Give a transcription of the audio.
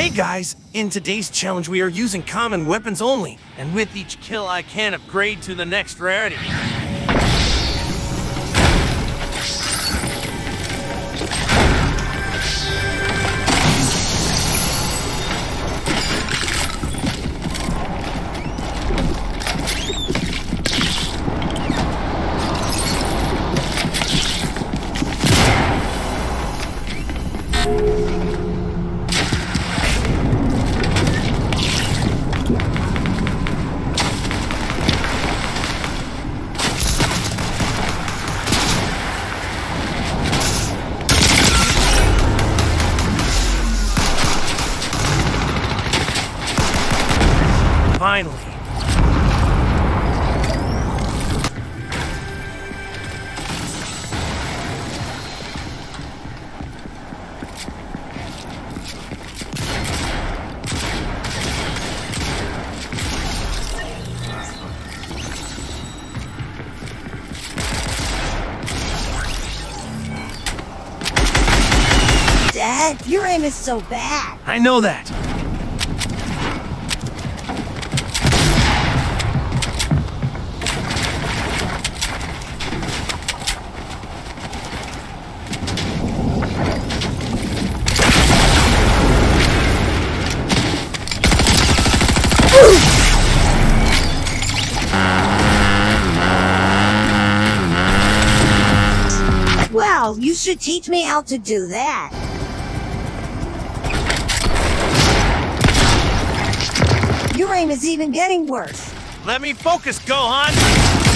Hey guys, in today's challenge we are using common weapons only, and with each kill I can upgrade to the next rarity. Finally. Dad, your aim is so bad. I know that. Well, you should teach me how to do that. Your is even getting worse. Let me focus, Gohan!